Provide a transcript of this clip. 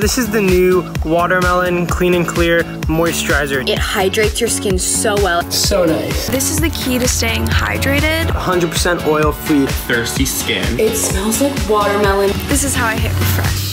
This is the new Watermelon Clean and Clear Moisturizer. It hydrates your skin so well. So nice. This is the key to staying hydrated. 100% oil free. Thirsty skin. It smells like watermelon. This is how I hit refresh.